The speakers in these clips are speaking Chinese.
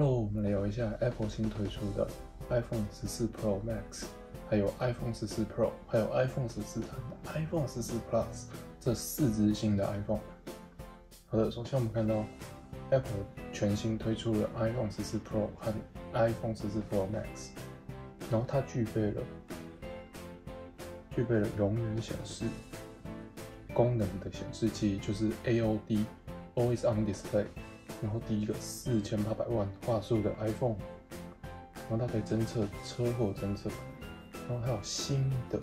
Hello，我们聊一下 Apple 新推出的 iPhone 十四 Pro Max，还有 iPhone 十四 Pro，还有 iPhone 十四 iPhone 十四 Plus 这四支新的 iPhone。好的，首先我们看到 Apple 全新推出了 iPhone 十四 Pro 和 iPhone 十四 Pro Max，然后它具备了具备了永远显示功能的显示器，就是 AOD Always On Display。然后第一个四千八百万画素的 iPhone，然后它可以侦测车祸侦测，然后还有新的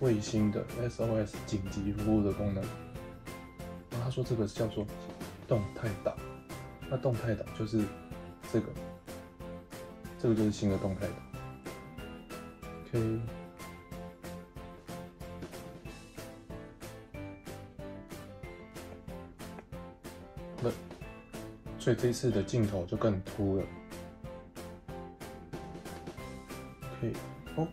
卫星的 SOS 紧急服务的功能。然后他说这个叫做动态岛，那动态岛就是这个，这个就是新的动态岛。OK。那所以这次的镜头就更凸了。OK，哦，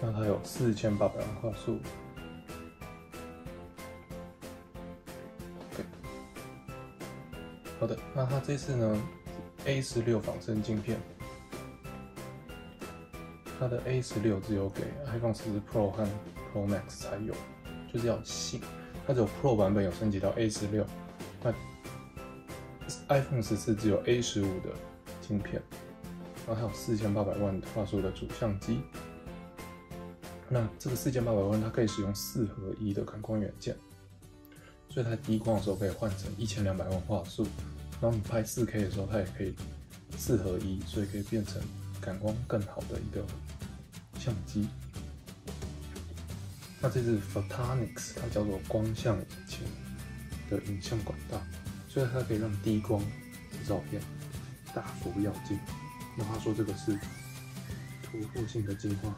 那它有四千八百万画素。好的，那它这次呢，A 十六仿生镜片。它的 A 十六只有给 iPhone 十四 Pro 和 Pro Max 才有，就是要新。它只有 Pro 版本有升级到 A 十六，那 iPhone 十四只有 A 十五的镜片，然后还有四千八百万画素的主相机。那这个四千八百万它可以使用四合一的感光元件，所以它低光的时候可以换成一千两百万画素，然后你拍四 K 的时候它也可以四合一，所以可以变成。感光更好的一个相机，那这是 Photonics，它叫做光像引擎的影像管道，所以它可以让低光的照片大幅要进。那他说这个是突破性的进化。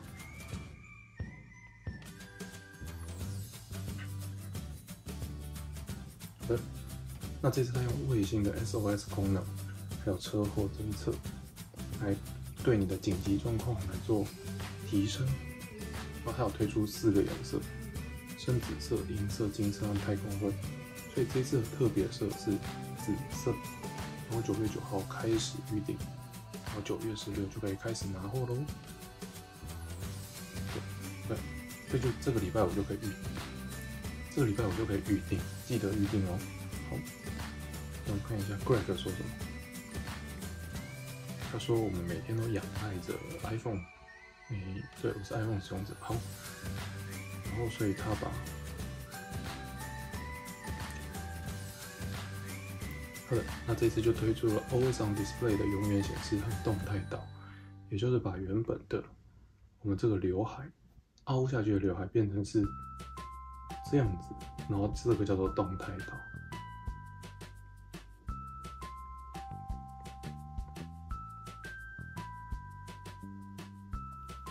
好的，那这次它用卫星的 SOS 功能，还有车祸侦测来。对你的紧急状况来做提升，然后还有推出四个颜色：深紫色、银色、金色和太空灰。所以这次特别色是紫色。然后九月九号开始预定，然后九月十六就可以开始拿货喽。对，所以就这个礼拜我就可以预，这个礼拜我就可以预定，记得预定哦。好，我们看一下 Greg 说什么。他说：“我们每天都仰赖着 iPhone，诶，对，我是 iPhone 使用者。好，然后所以他把，好的，那这次就推出了 Always on Display 的永远显示和动态岛，也就是把原本的我们这个刘海凹下去的刘海变成是这样子，然后这个叫做动态岛。”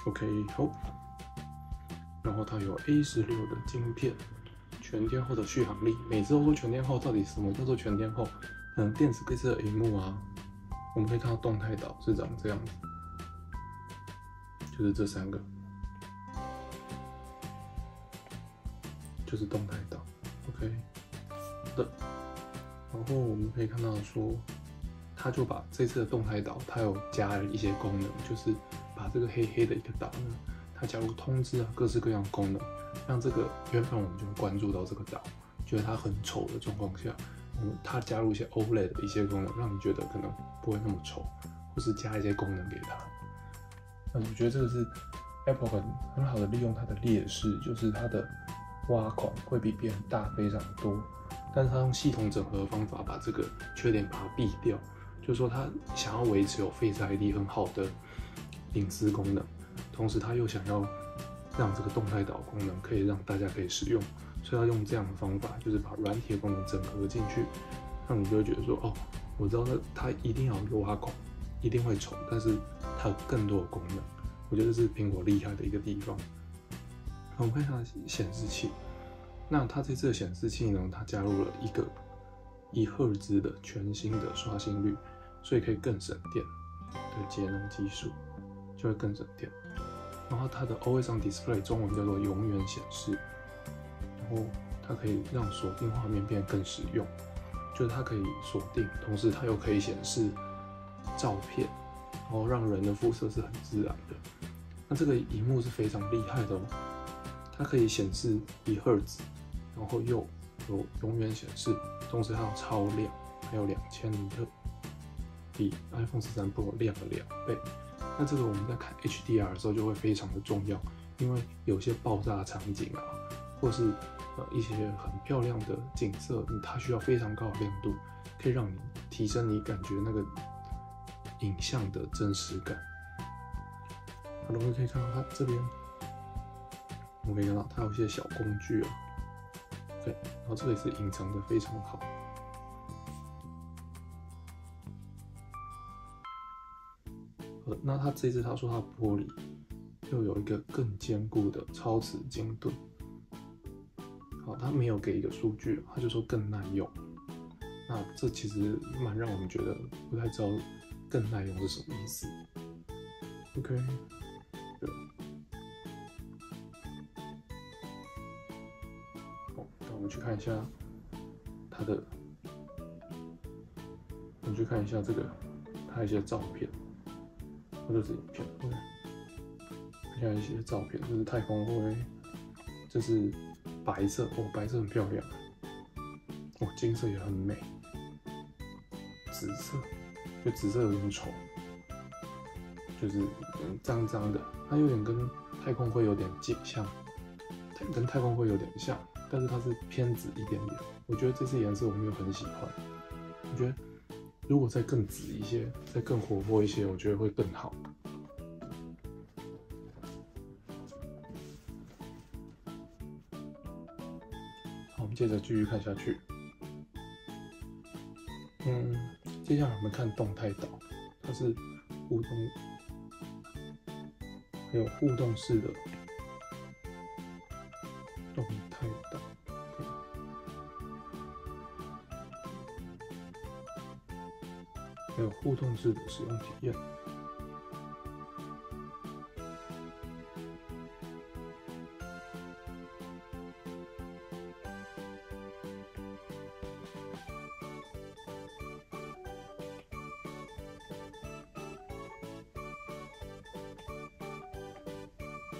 OK，好。然后它有 A 十六的晶片，全天候的续航力。每次都说全天候，到底什么叫做全天候？嗯，电子配置的荧幕啊，我们可以看到动态岛是长这样子，就是这三个，就是动态岛。OK，的。然后我们可以看到说，它就把这次的动态岛，它有加了一些功能，就是。这个黑黑的一个岛呢，它加入通知啊，各式各样功能，让这个原本我们就关注到这个岛，觉得它很丑的状况下，嗯，它加入一些 OLED 的一些功能，让你觉得可能不会那么丑，或是加一些功能给它。那我觉得这个是 Apple 很很好的利用它的劣势，就是它的挖孔会比别人大非常多，但是它用系统整合的方法把这个缺点把它避掉，就是说它想要维持有 Face ID 很好的。隐私功能，同时他又想要让这个动态岛功能可以让大家可以使用，所以要用这样的方法，就是把软体的功能整合进去，让你就会觉得说，哦，我知道它它一定要有挖孔，一定会丑，但是它有更多的功能，我觉得这是苹果厉害的一个地方。我们看一下显示器，那它这次的显示器呢，它加入了一个一赫兹的全新的刷新率，所以可以更省电的节能技术。就会更省电。然后它的 Always on Display 中文叫做永远显示，然后它可以让锁定画面变更实用，就是它可以锁定，同时它又可以显示照片，然后让人的肤色是很自然的。那这个荧幕是非常厉害的哦，它可以显示一赫兹，然后又有永远显示，同时还有超亮，还有两千尼特，比 iPhone 十三 Pro 亮了两倍。那这个我们在看 HDR 的时候就会非常的重要，因为有些爆炸场景啊，或是呃一些很漂亮的景色，它需要非常高的亮度，可以让你提升你感觉那个影像的真实感。好了，我们可以看到它这边，我们可以看到它有一些小工具啊，对，然后这里是隐藏的非常好。那它这次他说它玻璃又有一个更坚固的超瓷晶盾，好，他没有给一个数据，他就说更耐用。那这其实蛮让我们觉得不太知道更耐用是什么意思。OK，对。好，那我们去看一下它的，我们去看一下这个它一些照片。或者是影片，看下一些照片，这是太空灰，这是白色哦，白色很漂亮，哦，金色也很美，紫色，就紫色有点丑，就是脏脏的，它有点跟太空灰有点近像，跟太空灰有点像，但是它是偏紫一点点，我觉得这次颜色我没有很喜欢，我觉得。如果再更紫一些，再更活泼一些，我觉得会更好。好，我们接着继续看下去。嗯，接下来我们看动态岛，它是互动，还有互动式的式的使用体验。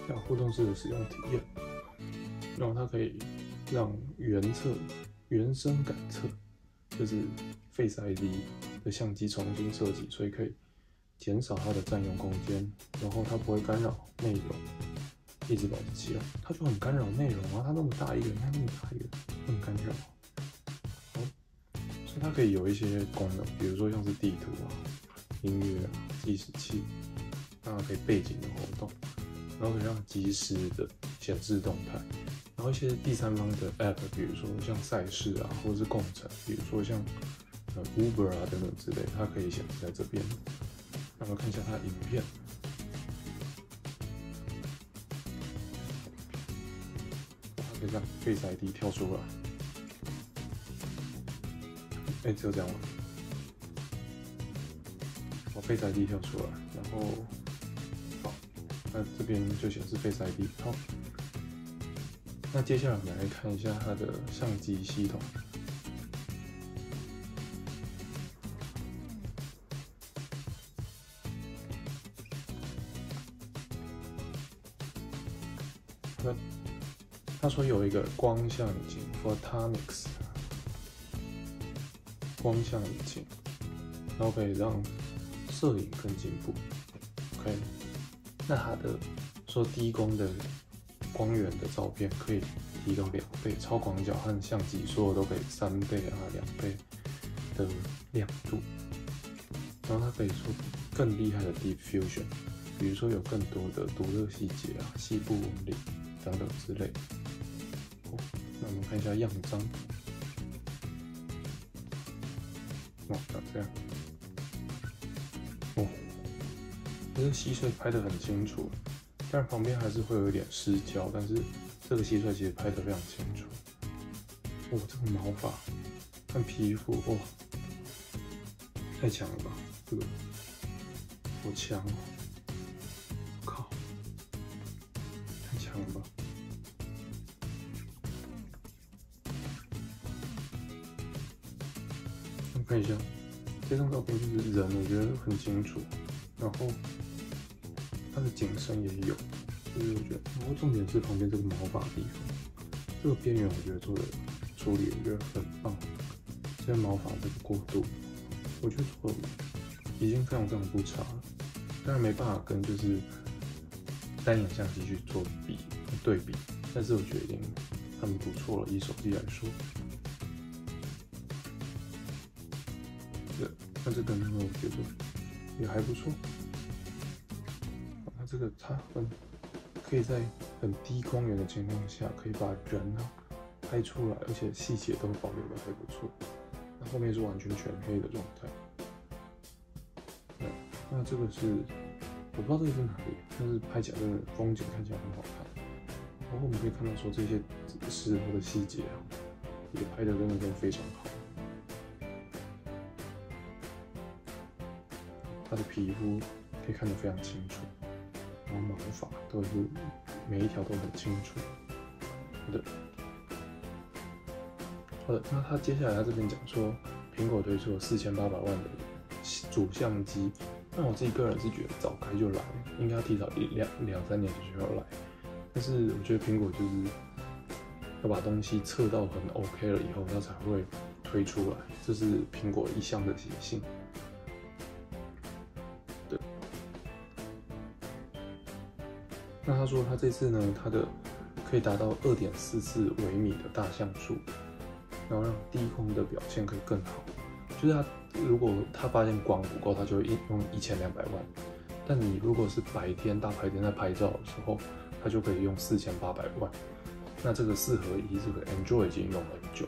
叫互动式的使用体验，然后它可以让原测、原生感测，就是 Face ID。相机重新设计，所以可以减少它的占用空间，然后它不会干扰内容，一直保持起来。它就很干扰内容啊！它那么大一个，你看那么大一个，很干扰。好，所以它可以有一些功能，比如说像是地图啊、音乐啊、计时器，那它可以背景的活动，然后可以让及时的显示动态，然后一些第三方的 App，比如说像赛事啊，或者是共程，比如说像。Uber 啊等等之类，它可以显示在这边。那我们看一下它的影片，可以让 Face ID 跳出来。哎，只有这样吗？我 Face ID 跳出来，然后好，那这边就显示 Face ID。好，那接下来我们来看一下它的相机系统。说有一个光像引擎 （Photonics），光像引擎，然后可以让摄影更进步。OK，那它的说低光的光源的照片可以提高两倍，超广角和相机所有都可以三倍啊两倍的亮度。然后它可以说更厉害的 Diffusion，比如说有更多的独特细节啊、细部纹理等等之类。那我们看一下样张，哦，这样，哦，这个蟋蟀拍的很清楚，但是旁边还是会有一点失焦，但是这个蟋蟀其实拍的非常清楚。哦，这个毛发，看皮肤，哦，太强了吧，这个好强哦，看一下，这张照片就是人，我觉得很清楚。然后它的景深也有，就是我觉得，然后重点是旁边这个毛发地方，这个边缘我觉得做的处理我觉得很棒。这毛发这个过渡，我觉得做的已经非常非常不差了。当然没办法跟就是单眼相机去做比对比，但是我觉得已经很不错了，以手机来说。这个呢，我觉得也还不错。那这个它很可以在很低光源的情况下，可以把人啊拍出来，而且细节都保留的还不错。那后面是完全全黑的状态。那这个是我不知道这个是哪里，但是拍起来真的风景看起来很好看。然后我们可以看到说这些石头的细节啊，也拍的真的都非常好。它的皮肤可以看得非常清楚，然后毛发都是每一条都很清楚。好的，好的，那他接下来他这边讲说，苹果推出了四千八百万的主相机，那我自己个人是觉得早开就来，应该要提早一两两三年就需要来，但是我觉得苹果就是要把东西测到很 OK 了以后，它才会推出来，这是苹果一向的习性。那他说他这次呢，他的可以达到二点四四微米的大像素，然后让低光的表现可以更好。就是他如果他发现光不够，他就会用一千两百万。但你如果是白天大白天在拍照的时候，他就可以用四千八百万。那这个四合一这个 Android 已经用很久，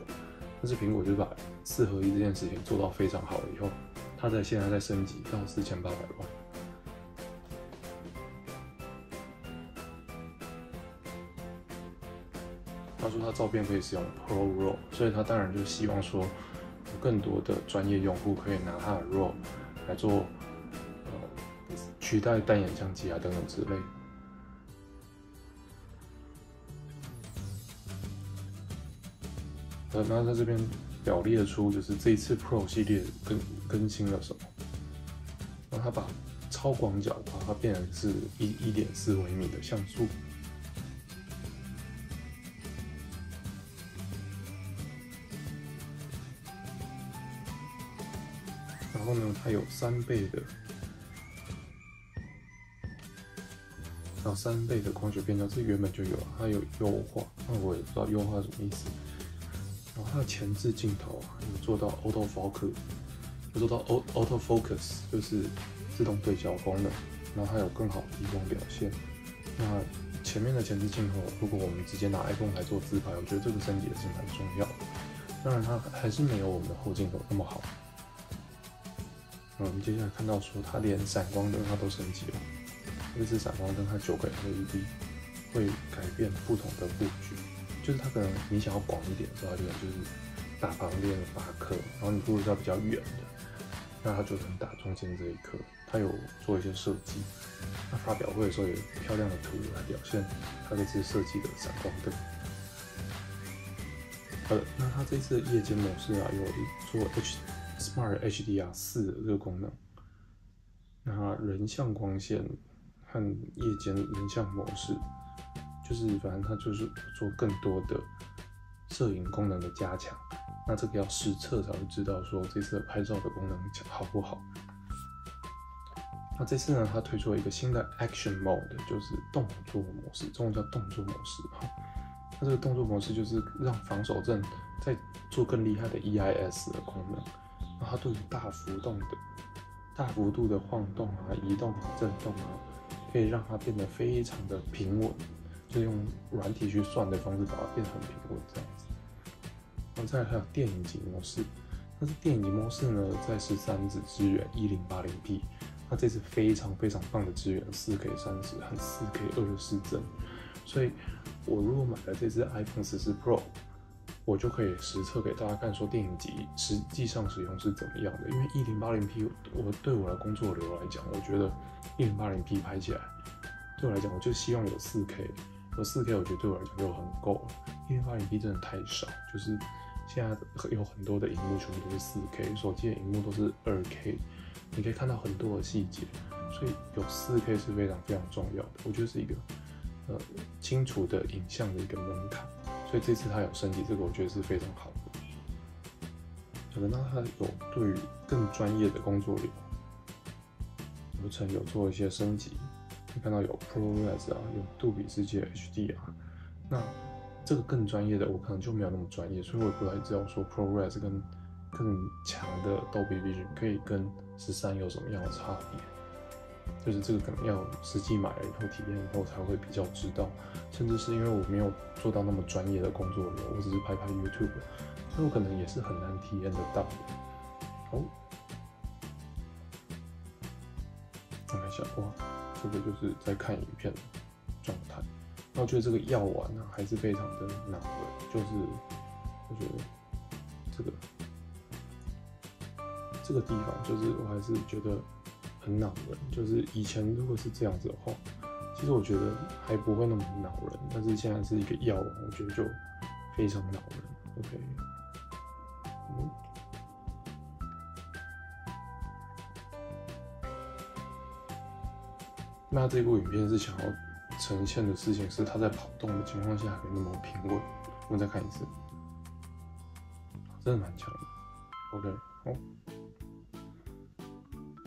但是苹果就把四合一这件事情做到非常好了以后，它在现在在升级到四千八百万。他说他照片可以使用 Pro RAW，所以他当然就希望说，有更多的专业用户可以拿他的 RAW 来做，呃，取代单眼相机啊等等之类。呃，那在这边表列出就是这一次 Pro 系列更更新了什么，然后他把超广角把它变成是一一点四微米的像素。后呢，它有三倍的，然后三倍的光学变焦，这原本就有，它有优化，那我也不知道优化什么意思。然后它的前置镜头啊，有做到 auto focus，有做到 auto focus，就是自动对焦功能。然后它有更好的低光表现。那前面的前置镜头，如果我们直接拿 iPhone 来做自拍，我觉得这个升级也是蛮重要的。当然，它还是没有我们的后镜头那么好。我们接下来看到说，它连闪光灯它都升级了。这次闪光灯它九个 LED 会改变不同的布局，就是它可能你想要广一点，的话，就就是打旁边八颗，然后你布局要比较远的，那它就能打中间这一颗。它有做一些设计，那发表会的时候有漂亮的图来表现它这次设计的闪光灯。呃，那它这次的夜间模式啊，有做 H。Smart HDR 四的这个功能，那人像光线和夜间人像模式，就是反正它就是做更多的摄影功能的加强。那这个要实测才会知道说这次拍照的功能好不好。那这次呢，它推出了一个新的 Action Mode，就是动作模式，中文叫动作模式哈。那这个动作模式就是让防守阵在做更厉害的 EIS 的功能。它都有大幅动的、大幅度的晃动啊、移动啊、震动啊，可以让它变得非常的平稳，就用软体去算的方式把它变很平稳这样子。然后再还有电影级模式，但是电影级模式呢，在十三只支援一零八零 P，那这次非常非常棒的支援四 K 三十和四 K 二十四帧，所以我如果买了这支 iPhone 十四 Pro。我就可以实测给大家看，说电影级实际上使用是怎么样的。因为一零八零 P，我对我的工作流来讲，我觉得一零八零 P 拍起来，对我来讲，我就希望有四 K，有四 K，我觉得对我来讲就很够了。一零八零 P 真的太少，就是现在有很多的荧幕全部都是四 K，手机的荧幕都是二 K，你可以看到很多的细节，所以有四 K 是非常非常重要的。我觉得是一个呃清楚的影像的一个门槛，所以这次它有升级这个，我觉得是非常好的。可能它有对于更专业的工作流流程有做一些升级，你看到有 ProRes 啊，有杜比世界 HD 啊，那。这个更专业的，我可能就没有那么专业，所以我也不太知道说 ProRes 跟更强的 Dolby Vision 可以跟十三有什么样的差别。就是这个可能要实际买了以后体验以后才会比较知道，甚至是因为我没有做到那么专业的工作流，我只是拍拍 YouTube，所以我可能也是很难体验得到。哦，看一下，哇，这个就是在看影片的状态。那我觉得这个药丸呢还是非常的恼人，就是我觉得这个这个地方，就是我还是觉得很恼人。就是以前如果是这样子的话，其实我觉得还不会那么恼人，但是现在是一个药丸，我觉得就非常恼人。OK，嗯，那这部影片是想要。呈现的事情是他在跑动的情况下还那么平稳。我们再看一次，真的蛮强的。OK，好。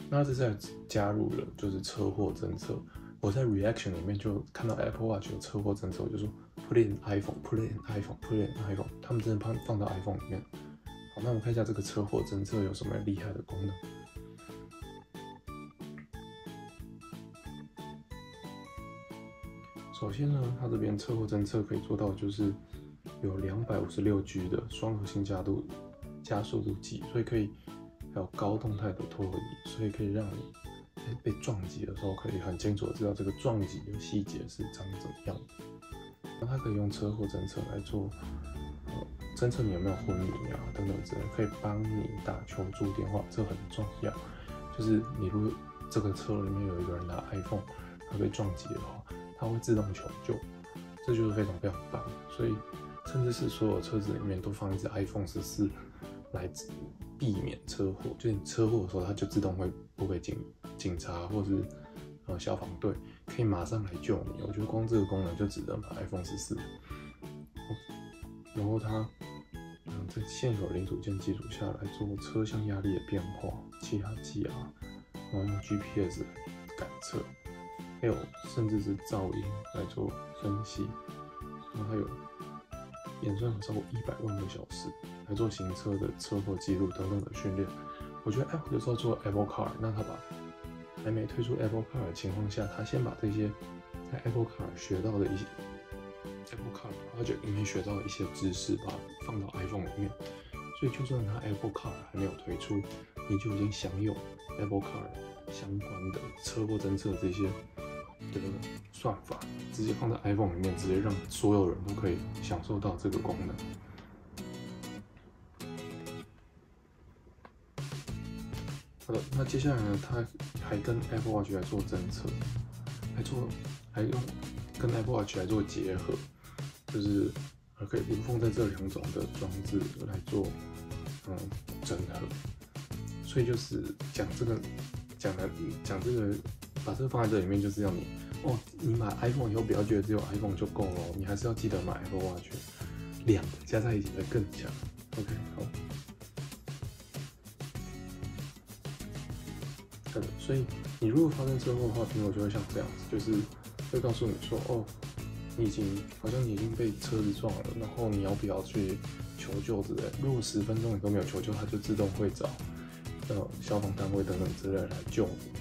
那这在加入了就是车祸侦测。我在 reaction 里面就看到 Apple Watch 有车祸侦测，我就说 put in iPhone，put in iPhone，put in iPhone。他们真的放放到 iPhone 里面。好，那我们看一下这个车祸侦测有什么厉害的功能。首先呢，它这边车祸侦测可以做到，就是有两百五十六 G 的双核心加速加速度计，所以可以有高动态的拖移，所以可以让你被撞击的时候可以很清楚的知道这个撞击的细节是长怎么样的。那它可以用车祸侦测来做，呃，侦测你有没有昏迷啊等等之类，可以帮你打求助电话，这很重要。就是你如果这个车里面有一个人拿 iPhone，他被撞击的话。它会自动求救，这就是非常非常棒。所以，甚至是所有车子里面都放一只 iPhone 十四，来避免车祸。就你车祸的时候，它就自动会拨给警警察或是呃消防队，可以马上来救你。我觉得光这个功能就值得买 iPhone 十四。然后它嗯在现有零组件基础下来做车厢压力的变化、气压计啊，然后用 GPS 感测。还有，甚至是噪音来做分析，然后还有演算法超过一百万个小时来做行车的车祸记录等等的训练。我觉得 Apple 就是要做 Apple Car，那他把还没推出 Apple Car 的情况下，他先把这些在 Apple Car 学到的一些 Apple Car Project 里面学到的一些知识，把它放到 iPhone 里面。所以就算他 Apple Car 还没有推出，你就已经享有 Apple Car 相关的车祸侦测这些。的算法直接放在 iPhone 里面，直接让所有人都可以享受到这个功能。那接下来呢？它还跟 Apple Watch 来做侦测，还做还用跟 Apple Watch 来做结合，就是可以无缝在这两种的装置来做嗯整合。所以就是讲这个讲的讲这个。把这个放在这里面，就是要你哦，你买 iPhone 以后不要觉得只有 iPhone 就够了，你还是要记得买 Apple Watch，两个加在一起会更强。OK，好。所以你如果发生车祸的话，苹果就会像这样子，就是会告诉你说，哦，你已经好像你已经被车子撞了，然后你要不要去求救之类。如果十分钟你都没有求救，它就自动会找呃消防单位等等之类来救你。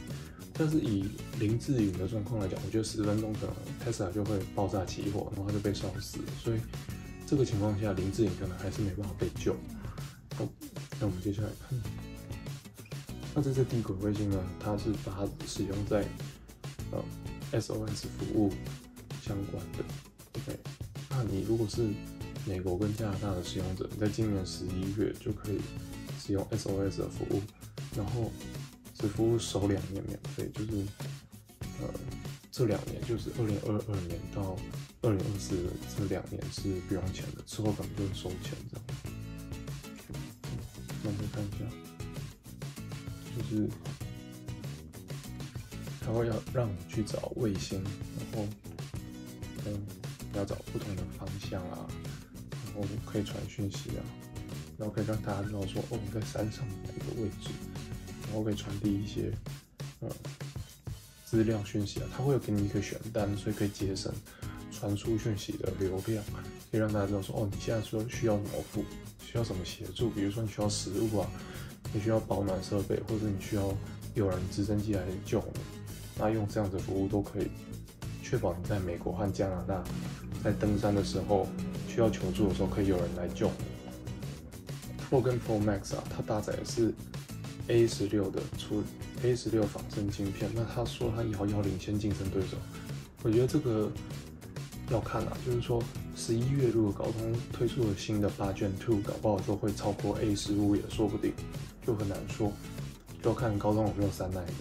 但是以林志颖的状况来讲，我觉得十分钟可能 Tesla 就会爆炸起火，然后他就被烧死。所以这个情况下，林志颖可能还是没办法被救。好，那我们接下来看，那这次地轨卫星呢，它是把它使用在呃 SOS 服务相关的。OK，那你如果是美国跟加拿大的使用者，你在今年十一月就可以使用 SOS 的服务，然后。只服务首两年免费，就是呃这两年就是二零二二年到二零二四这两年是不用钱的，之后可能就收钱这样。我们看一下，就是它会要让你去找卫星，然后嗯，要找不同的方向啊，然后可以传讯息啊，然后可以让大家知道说哦，你在山上哪个位置，然后可以传递一些嗯资料讯息啊，它会有给你一个选单，所以可以节省传输讯息的流量，可以让大家知道说哦，你现在说需要什么服。需要什么协助？比如说你需要食物啊，你需要保暖设备，或者你需要有人直升机来救你，那用这样的服务都可以确保你在美国和加拿大在登山的时候需要求助的时候可以有人来救你。Pro 跟 Pro Max 啊，它搭载的是 A 十六的出 A 十六仿生晶片，那他说他遥遥领先竞争对手，我觉得这个要看啊，就是说。十一月如果高通推出了新的八 Gen Two，搞不好就会超过 A 十五也说不定，就很难说，就要看高通有没有三纳米。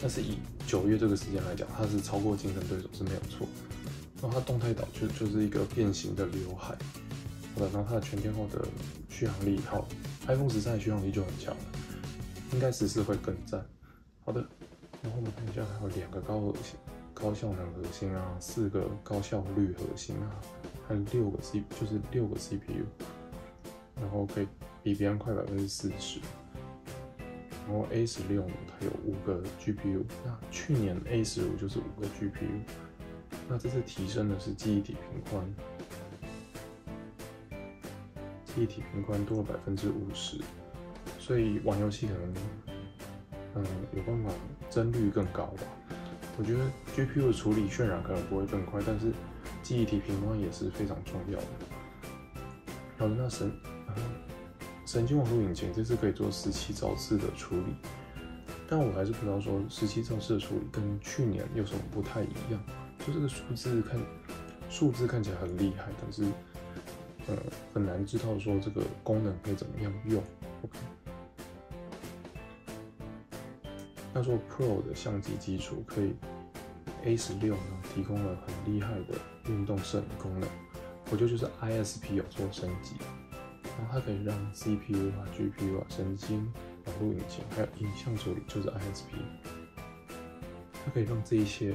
但是以九月这个时间来讲，它是超过竞争对手是没有错。然后它动态岛就就是一个变形的刘海，好的，然后它的全天候的续航力，好，iPhone 十三的续航力就很强了，应该十四会更赞。好的，然后我们看一下还有两个高核心、高效能核心啊，四个高效率核心啊。还有六个 C，就是六个 CPU，然后可以比别人快百分之四十。然后 A 十六，它有五个 GPU，那去年 A 十五就是五个 GPU，那这次提升的是记忆体频宽，记忆体频宽多了百分之五十，所以玩游戏可能，嗯，有办法帧率更高吧。我觉得 GPU 的处理渲染可能不会更快，但是。记忆体频宽也是非常重要的。好的，那神神经网络引擎这次可以做十七兆次的处理，但我还是不知道说十七兆次的处理跟去年有什么不太一样。就这个数字看数字看起来很厉害，但是呃很难知道说这个功能可以怎么样用。OK，那说 Pro 的相机基础可以。A 十六呢，提供了很厉害的运动摄影功能，我觉得就是 ISP 有做升级，它可以让 CPU 啊、GPU 啊、神经网络引擎还有影像处理，就是 ISP，它可以让这一些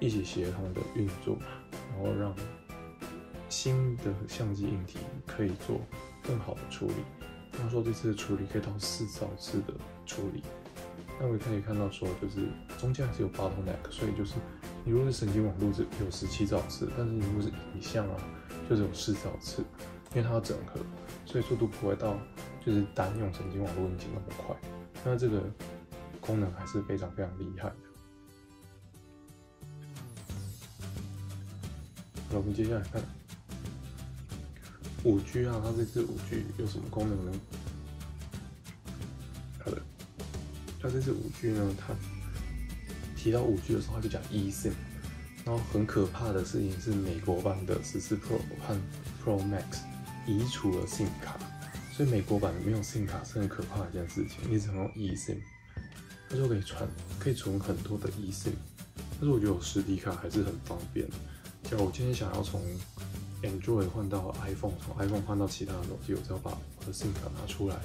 一起协同的运作，然后让新的相机硬体可以做更好的处理。他说这次的处理可以到四兆次的处理，那我可以看到说就是中间还是有 bottleneck，所以就是。你如果是神经网络，是有十七兆次，但是你如果是影像啊，就是有四兆次，因为它要整合，所以速度不会到就是单用神经网络引擎那么快。那这个功能还是非常非常厉害的。那我们接下来看五 G 啊，它这次五 G 有什么功能呢？好的，它这次五 G 呢，它。提到五 G 的时候，它就讲 eSIM，然后很可怕的事情是，美国版的十四 Pro 和 Pro Max 移除了 SIM 卡，所以美国版没有 SIM 卡是很可怕的一件事情，你只能用 eSIM，它就可以传，可以存很多的 eSIM，但是我觉得有实体卡还是很方便。假如我今天想要从 Android 换到 iPhone，从 iPhone 换到其他的东西，我只要把我的 SIM 卡拿出来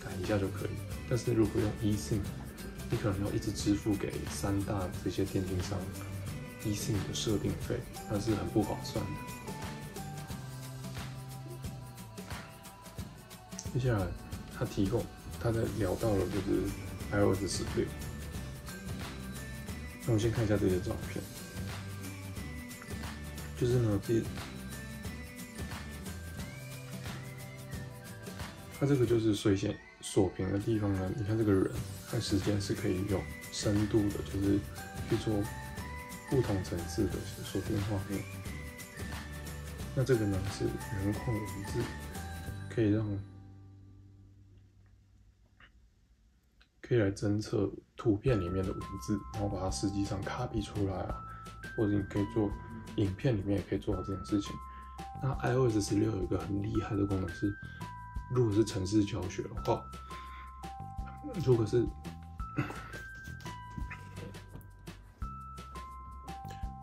改一下就可以。但是如果用 eSIM，你可能要一直支付给三大这些电信商 eSIM 的设定费，那是很不划算的。接下来，他提供，他在聊到了就是 iOS 十六。那我们先看一下这些照片，就是呢，这，它这个就是水线锁屏的地方呢，你看这个人。看时间是可以有深度的，就是去做不同层次的锁定画面。那这个呢是原矿文字，可以让可以来侦测图片里面的文字，然后把它实际上 copy 出来啊，或者你可以做影片里面也可以做到这件事情。那 iOS 十六有一个很厉害的功能是，如果是城市教学的话。如果是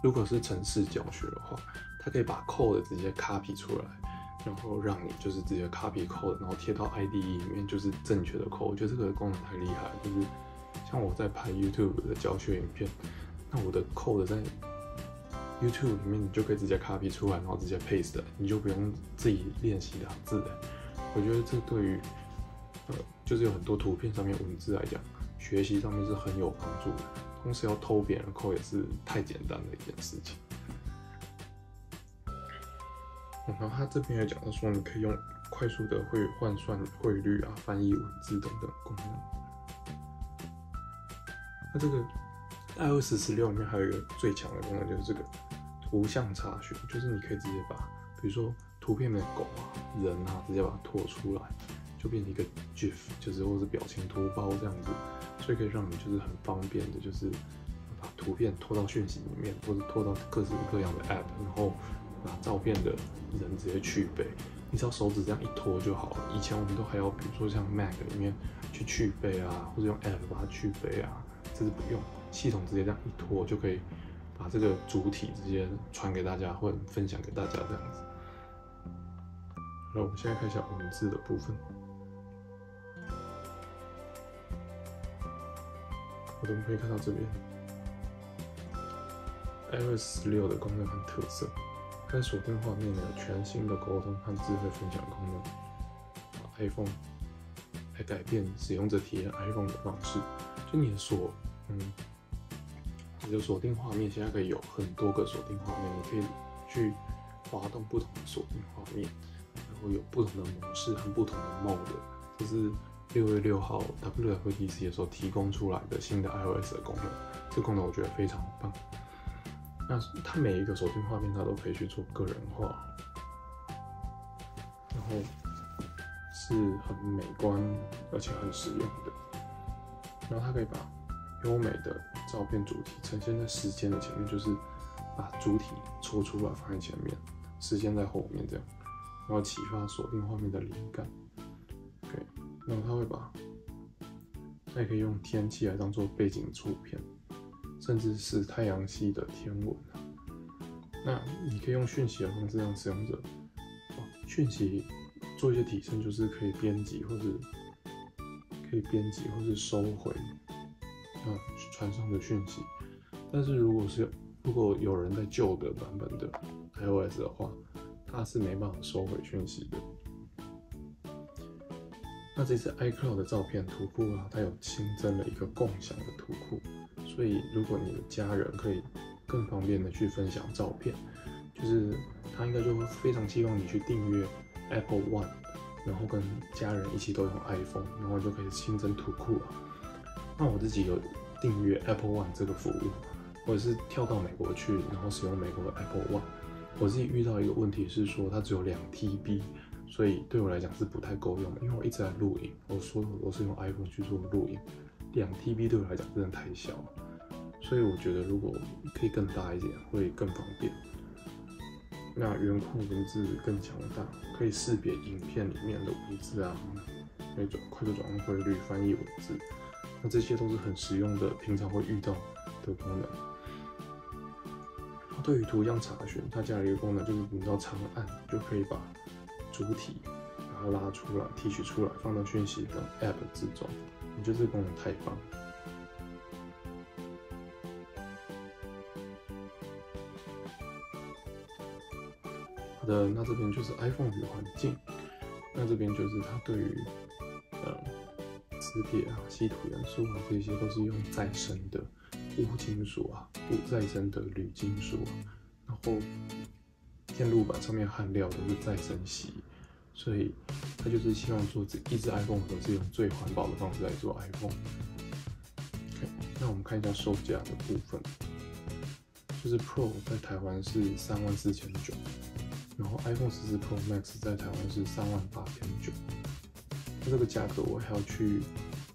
如果是城市教学的话，它可以把 code 直接 copy 出来，然后让你就是直接 copy code，然后贴到 IDE 里面就是正确的 code。我觉得这个功能太厉害，就是像我在拍 YouTube 的教学影片，那我的 code 在 YouTube 里面你就可以直接 copy 出来，然后直接 paste，你就不用自己练习打字的。我觉得这对于呃就是有很多图片上面文字来讲，学习上面是很有帮助的。同时要偷别人 code 也是太简单的一件事情。然后他这边也讲到说，你可以用快速的会换算汇率啊、翻译文字等等功能。那这个 iOS 十六里面还有一个最强的功能，就是这个图像查询，就是你可以直接把，比如说图片的狗啊、人啊，直接把它拖出来，就变成一个 GIF，就是或是表情图包这样子，所以可以让你就是很方便的，就是把图片拖到讯息里面，或者拖到各式各样的 App，然后。把照片的人直接去背，你只要手指这样一拖就好了。以前我们都还要，比如说像 Mac 里面去去背啊，或者用 App 把它去背啊，这是不用，系统直接这样一拖就可以把这个主体直接传给大家或者分享给大家这样子。那我们现在看一下文字的部分，我们可以看到这边，iOS 十六的功能很特色。在锁定画面的全新的沟通和智慧分享功能，iPhone 来改变使用者体验 iPhone 的方式。就你的锁，嗯，你的锁定画面现在可以有很多个锁定画面，你可以去滑动不同的锁定画面，然后有不同的模式和不同的 mode。这是六月六号 WWDC 的时候提供出来的新的 iOS 的功能，这功能我觉得非常棒。那它每一个手机画面，它都可以去做个人化，然后是很美观而且很实用的。然后它可以把优美的照片主题呈现在时间的前面，就是把主体抽出来放在前面，时间在后面这样，然后启发锁定画面的灵感。对然后它会把，它也可以用天气来当做背景图片。甚至是太阳系的天文那你可以用讯息的方式让使用者哦，讯息做一些提升，就是可以编辑或者可以编辑或是收回啊传送的讯息。但是如果是如果有人在旧的版本的 iOS 的话，它是没办法收回讯息的。那这次 iCloud 的照片图库啊，它有新增了一个共享的图库。所以，如果你的家人可以更方便的去分享照片，就是他应该就会非常希望你去订阅 Apple One，然后跟家人一起都用 iPhone，然后就可以新增图库啊。那我自己有订阅 Apple One 这个服务，或者是跳到美国去，然后使用美国的 Apple One，我自己遇到一个问题是说它只有两 TB，所以对我来讲是不太够用的，因为我一直在录影，我说我是用 iPhone 去做录影，两 TB 对我来讲真的太小了。所以我觉得，如果可以更大一点，会更方便。那原库文字更强大，可以识别影片里面的文字啊，那种快速转换汇率、翻译文字，那这些都是很实用的，平常会遇到的功能。对于图像查询，它加了一个功能，就是你到长按就可以把主体把它拉出来、提取出来，放到讯息的 App 之中。我觉得这个功能太棒了。的那这边就是 iPhone 的环境，那这边就是它对于呃磁铁啊、稀土元素啊这些都是用再生的钨金属啊、不再生的铝金属啊，然后电路板上面焊料都是再生锡，所以它就是希望做这一只 iPhone 都是用最环保的方式来做 iPhone。那我们看一下售价的部分，就是 Pro 在台湾是三万四千九。然后 iPhone 十四 Pro Max 在台湾是三万八千九，那这个价格我还要去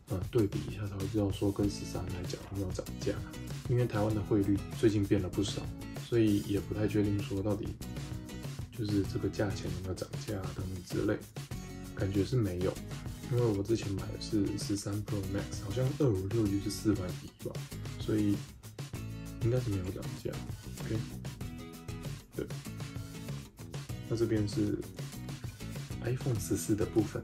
呃对比一下才会知道说跟十三来讲有没有涨价，因为台湾的汇率最近变了不少，所以也不太确定说到底就是这个价钱有没有涨价等等之类，感觉是没有，因为我之前买的是十三 Pro Max，好像二五六就是四万一吧，所以应该是没有涨价，OK，对。那这边是 iphone 十四的部分。